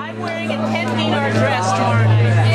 I'm wearing a 10 dinar dress tomorrow night.